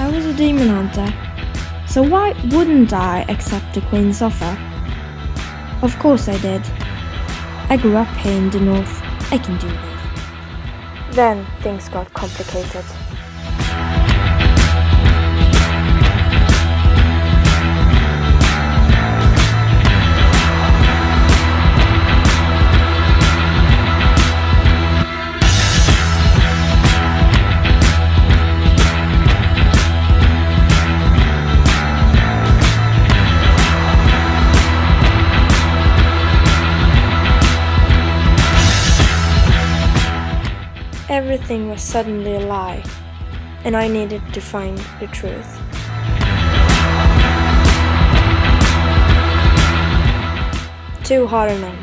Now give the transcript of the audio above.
I was a demon hunter, so why wouldn't I accept the Queen's offer? Of course I did. I grew up here in the north. I can do this. Then things got complicated. Everything was suddenly a lie, and I needed to find the truth. Two harder men